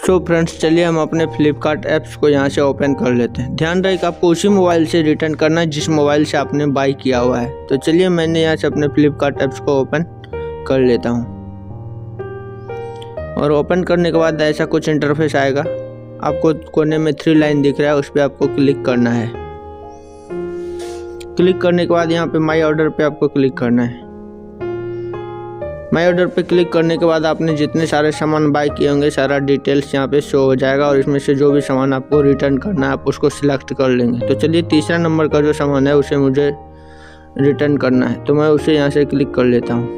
So friends चलिए हम अपने फ्लिपकार्ट ऐप्स को यहाँ से ओपन कर लेते हैं। ध्यान रहे कि आपको उसी मोबाइल से रिटर्न करना है, जिस मोबाइल से आपने बाई किया हुआ है। तो चलिए मैंने यहाँ से अपने फ्लिपकार्ट ऐप्स को ओपन कर लेता हूँ। और ओपन करने के बाद ऐसा कुछ इंटरफेस आएगा। आपको कोने में थ्री लाइन दिख रहा है, उस पर आपको क्लिक करना है। क्लिक करने के बाद यहाँ पे माई ऑर्डर पे आपको क्लिक करना है। माई ऑर्डर पे क्लिक करने के बाद आपने जितने सारे सामान बाय किए होंगे, सारा डिटेल्स यहाँ पे शो हो जाएगा और इसमें से जो भी सामान आपको रिटर्न करना है, आप उसको सिलेक्ट कर लेंगे। तो चलिए तीसरा नंबर का जो सामान है, उसे मुझे रिटर्न करना है। तो मैं उसे यहाँ से क्लिक कर लेता हूँ।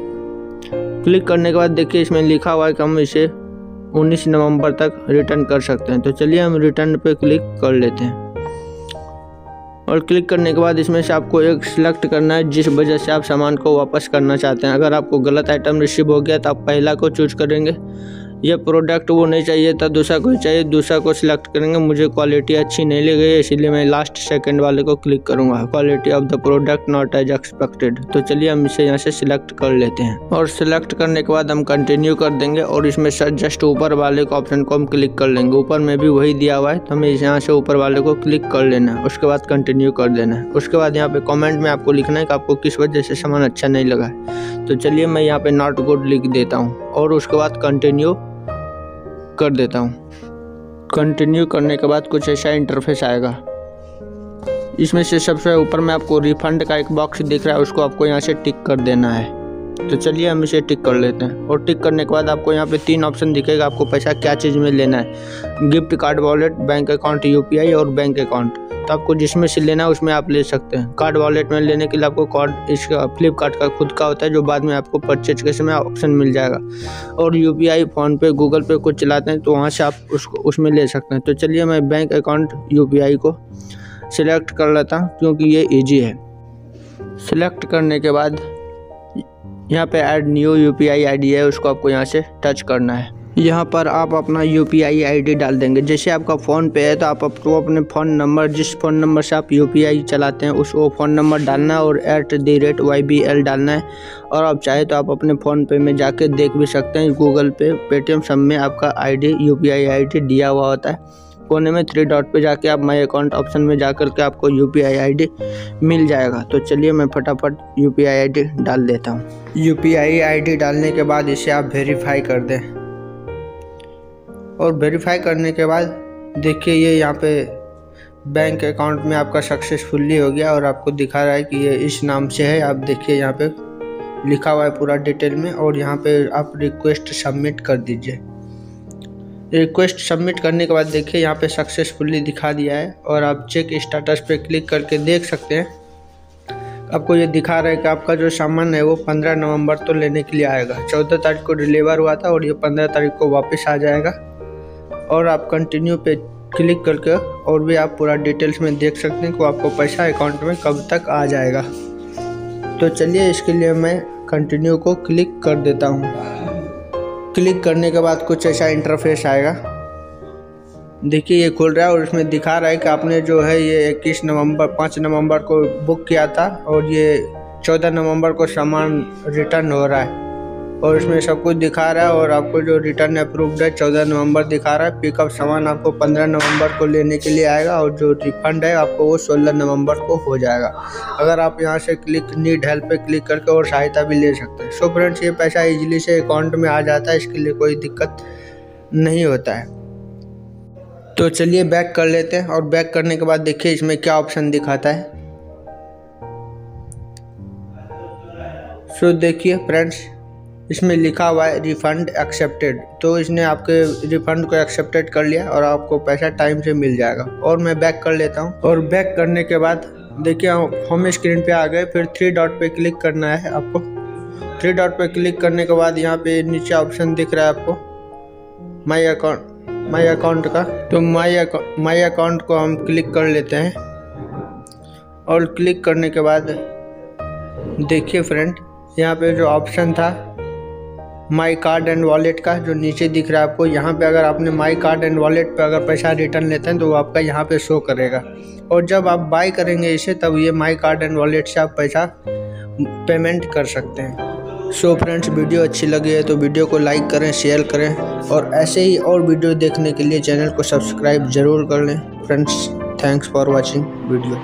क्लिक करने के बाद देखिए, इसमें लिखा हुआ है कि हम इसे 19 नवंबर तक रिटर्न कर सकते हैं। तो चलिए हम रिटर्न पे क्लिक कर लेते हैं। और क्लिक करने के बाद इसमें से आपको एक सिलेक्ट करना है, जिस वजह से आप सामान को वापस करना चाहते हैं। अगर आपको गलत आइटम रिसीव हो गया तो आप पहला को चूज़ करेंगे। ये प्रोडक्ट वो नहीं चाहिए था, दूसरा कोई चाहिए, दूसरा को सिलेक्ट करेंगे। मुझे क्वालिटी अच्छी नहीं लगी है, इसीलिए मैं लास्ट सेकंड वाले को क्लिक करूँगा। Quality of the product not as expected तो चलिए हम इसे यहाँ से सिलेक्ट कर लेते हैं। और सिलेक्ट करने के बाद हम कंटिन्यू कर देंगे और इसमें सर जस्ट ऊपर वाले को ऑप्शन को हम क्लिक कर लेंगे। ऊपर में भी वही दिया हुआ है तो हमें यहाँ से ऊपर वाले को क्लिक कर लेना है। उसके बाद कंटिन्यू कर देना है। उसके बाद यहाँ पे कॉमेंट में आपको लिखना है कि आपको किस वजह से सामान अच्छा नहीं लगा है। तो चलिए मैं यहाँ पे नॉट गुड लिख देता हूँ। और उसके बाद कंटिन्यू कर देता हूँ। कंटिन्यू करने के बाद कुछ ऐसा इंटरफेस आएगा। इसमें से सबसे ऊपर में आपको रिफंड का एक बॉक्स दिख रहा है, उसको आपको यहाँ से टिक कर देना है। तो चलिए हम इसे टिक कर लेते हैं। और टिक करने के बाद आपको यहाँ पे तीन ऑप्शन दिखेगा, आपको पैसा क्या चीज़ में लेना है। Gift card wallet bank account UPI और बैंक अकाउंट तो आपको जिसमें से लेना है उसमें आप ले सकते हैं। कार्ड वॉलेट में लेने के लिए आपको कार्ड इसका फ्लिपकार्ट का खुद का होता है, जो बाद में आपको परचेज के समय ऑप्शन मिल जाएगा। और U P I PhonePe Google Pay कुछ चलाते हैं तो वहाँ से आप उसको, उसमें ले सकते हैं। तो चलिए मैं bank account U P I को सिलेक्ट कर लेता हूँ, क्योंकि ये ईजी है। सिलेक्ट करने के बाद, यहाँ पे add new U P I I D है, उसको आपको यहाँ से टच करना है। यहाँ पर आप अपना U P I I D डाल देंगे। जैसे आपका फ़ोन पे है तो आप आपको अपने फ़ोन नंबर, जिस फ़ोन नंबर से आप यू पी आई चलाते हैं, उस वो फ़ोन नंबर डालना है और at the rate Y B L डालना है। और आप चाहे तो आप अपने फ़ोन पे में जाके देख भी सकते हैं गूगल पे पेटीएम सब में आपका I D U P I I D दिया हुआ होता है। कोने में थ्री डॉट पे जाके आप माई अकाउंट ऑप्शन में जा कर के आपको U P I I D मिल जाएगा। तो चलिए मैं फटाफट U P I I D डाल देता हूँ। U P I I D डालने के बाद इसे आप वेरीफाई कर दें। और वेरीफाई करने के बाद देखिए ये यहाँ पे बैंक अकाउंट में आपका सक्सेसफुली हो गया और आपको दिखा रहा है कि ये इस नाम से है। आप देखिए यहाँ पे लिखा हुआ है पूरा डिटेल में और यहाँ पे आप रिक्वेस्ट सबमिट कर दीजिए। रिक्वेस्ट सबमिट करने के बाद देखिए यहाँ पे सक्सेसफुली दिखा दिया है और आप चेक स्टेटस पे क्लिक करके देख सकते हैं। आपको ये दिखा रहा है कि आपका जो सामान है वो पंद्रह नवंबर तो लेने के लिए आएगा। चौदह तारीख को डिलीवर हुआ था और ये पंद्रह तारीख को वापस आ जाएगा। और आप कंटिन्यू पे क्लिक करके और भी आप पूरा डिटेल्स में देख सकते हैं कि आपको पैसा अकाउंट में कब तक आ जाएगा। तो चलिए इसके लिए मैं कंटिन्यू को क्लिक कर देता हूँ। क्लिक करने के बाद कुछ ऐसा इंटरफेस आएगा। देखिए ये खुल रहा है और इसमें दिखा रहा है कि आपने जो है ये इक्कीस नवंबर, पाँच नवंबर को बुक किया था और ये चौदह नवंबर को सामान रिटर्न हो रहा है। और इसमें सब कुछ दिखा रहा है और आपको जो रिटर्न अप्रूव्ड है, चौदह नवंबर दिखा रहा है। पिकअप सामान आपको पंद्रह नवंबर को लेने के लिए आएगा और जो रिफंड है, आपको वो सोलह नवंबर को हो जाएगा। अगर आप यहाँ से क्लिक नीड हेल्प पे क्लिक करके और सहायता भी ले सकते हैं। सो फ्रेंड्स ये पैसा इजीली से अकाउंट में आ जाता है, इसके लिए कोई दिक्कत नहीं होता है। तो चलिए बैक कर लेते हैं और बैक करने के बाद देखिए इसमें क्या ऑप्शन दिखाता है। सो देखिए फ्रेंड्स इसमें लिखा हुआ है रिफ़ंड एक्सेप्टेड तो इसने आपके रिफ़ंड को एक्सेप्टेड कर लिया और आपको पैसा टाइम से मिल जाएगा। और मैं बैक कर लेता हूँ। और बैक करने के बाद, देखिए, होम स्क्रीन पे आ गए, फिर थ्री डॉट पे क्लिक करना है आपको। थ्री डॉट पे क्लिक करने के बाद यहाँ पे नीचे ऑप्शन दिख रहा है आपको माई अकाउंट माई अकाउंट का। तो माई अकाउंट माई अकाउंट को हम क्लिक कर लेते हैं। और क्लिक करने के बाद, देखिए फ्रेंड यहाँ पे जो ऑप्शन था माई कार्ड एंड वॉलेट का जो नीचे दिख रहा है आपको, यहाँ पे अगर आपने माई कार्ड एंड वॉलेट पे अगर पैसा रिटर्न लेते हैं तो वो आपका यहाँ पे शो करेगा। और जब आप बाय करेंगे इसे, तब ये माई कार्ड एंड वॉलेट से आप पैसा पेमेंट कर सकते हैं। सो so फ्रेंड्स वीडियो अच्छी लगी है तो वीडियो को लाइक करें शेयर करें, और ऐसे ही और वीडियो देखने के लिए चैनल को सब्सक्राइब ज़रूर कर लें। Friends thanks for watching video